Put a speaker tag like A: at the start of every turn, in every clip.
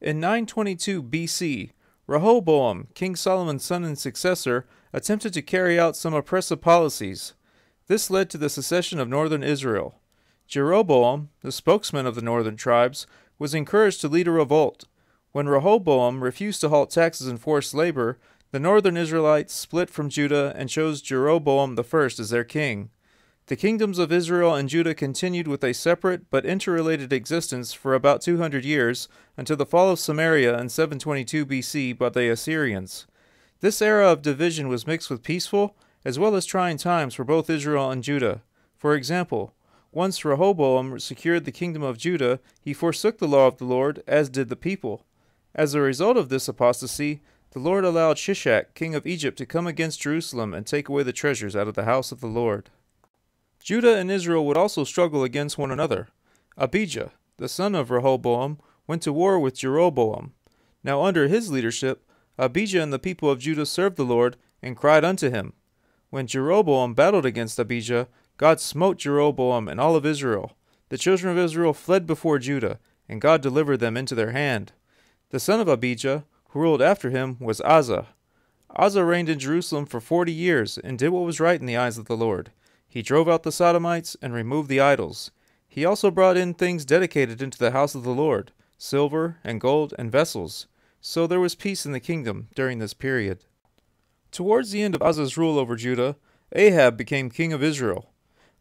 A: In 922 BC, Rehoboam, King Solomon's son and successor, attempted to carry out some oppressive policies. This led to the secession of northern Israel. Jeroboam, the spokesman of the northern tribes, was encouraged to lead a revolt. When Rehoboam refused to halt taxes and forced labor, the northern Israelites split from Judah and chose Jeroboam I as their king. The kingdoms of Israel and Judah continued with a separate but interrelated existence for about 200 years until the fall of Samaria in 722 BC by the Assyrians. This era of division was mixed with peaceful as well as trying times for both Israel and Judah. For example, once Rehoboam secured the kingdom of Judah, he forsook the law of the Lord, as did the people. As a result of this apostasy, the Lord allowed Shishak, king of Egypt, to come against Jerusalem and take away the treasures out of the house of the Lord. Judah and Israel would also struggle against one another. Abijah, the son of Rehoboam, went to war with Jeroboam. Now, under his leadership, Abijah and the people of Judah served the Lord and cried unto him. When Jeroboam battled against Abijah, God smote Jeroboam and all of Israel. The children of Israel fled before Judah, and God delivered them into their hand. The son of Abijah, who ruled after him, was Asa. Asa reigned in Jerusalem for forty years, and did what was right in the eyes of the Lord. He drove out the Sodomites and removed the idols. He also brought in things dedicated into the house of the Lord silver and gold and vessels. So there was peace in the kingdom during this period. Towards the end of Asa's rule over Judah, Ahab became king of Israel.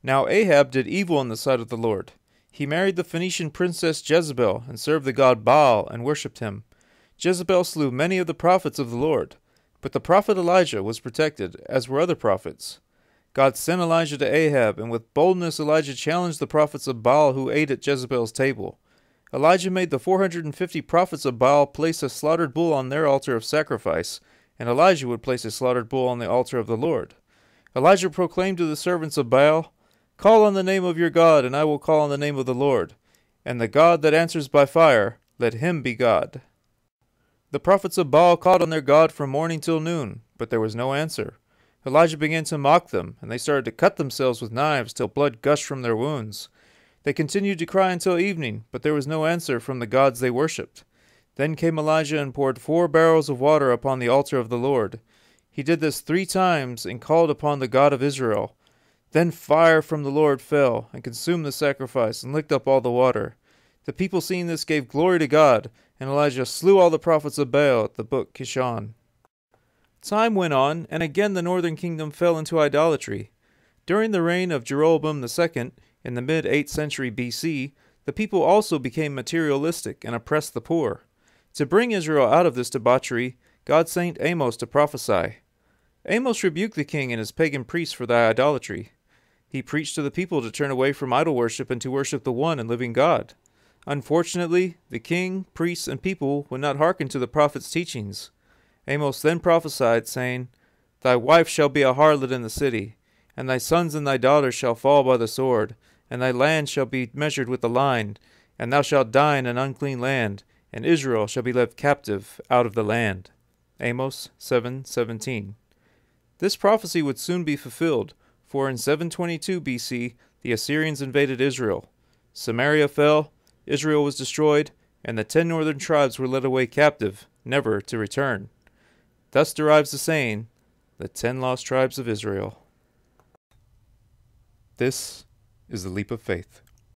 A: Now Ahab did evil in the sight of the Lord. He married the Phoenician princess Jezebel and served the god Baal and worshipped him. Jezebel slew many of the prophets of the Lord, but the prophet Elijah was protected, as were other prophets. God sent Elijah to Ahab, and with boldness Elijah challenged the prophets of Baal who ate at Jezebel's table. Elijah made the 450 prophets of Baal place a slaughtered bull on their altar of sacrifice, and Elijah would place a slaughtered bull on the altar of the Lord. Elijah proclaimed to the servants of Baal, Call on the name of your God, and I will call on the name of the Lord. And the God that answers by fire, let him be God. The prophets of Baal called on their God from morning till noon, but there was no answer. Elijah began to mock them, and they started to cut themselves with knives till blood gushed from their wounds. They continued to cry until evening, but there was no answer from the gods they worshipped. Then came Elijah and poured four barrels of water upon the altar of the Lord. He did this three times and called upon the God of Israel. Then fire from the Lord fell and consumed the sacrifice and licked up all the water. The people seeing this gave glory to God, and Elijah slew all the prophets of Baal at the brook Kishon. Time went on, and again the northern kingdom fell into idolatry. During the reign of Jeroboam II, in the mid 8th century BC, the people also became materialistic and oppressed the poor. To bring Israel out of this debauchery, God sent Amos to prophesy. Amos rebuked the king and his pagan priests for their idolatry. He preached to the people to turn away from idol worship and to worship the one and living God. Unfortunately, the king, priests, and people would not hearken to the prophet's teachings. Amos then prophesied, saying, Thy wife shall be a harlot in the city, and thy sons and thy daughters shall fall by the sword, and thy land shall be measured with the line, and thou shalt die in an unclean land, and Israel shall be led captive out of the land. Amos 7:17. This prophecy would soon be fulfilled, for in 722 BC the Assyrians invaded Israel. Samaria fell, Israel was destroyed, and the ten northern tribes were led away captive, never to return. Thus derives the saying, the ten lost tribes of Israel. This is the leap of faith.